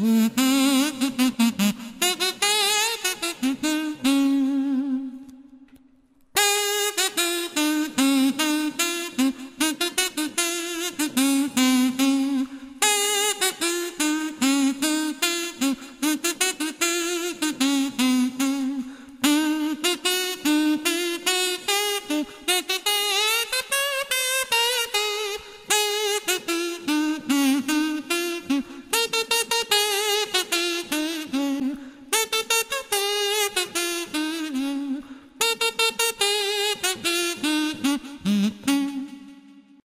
Mm-hmm.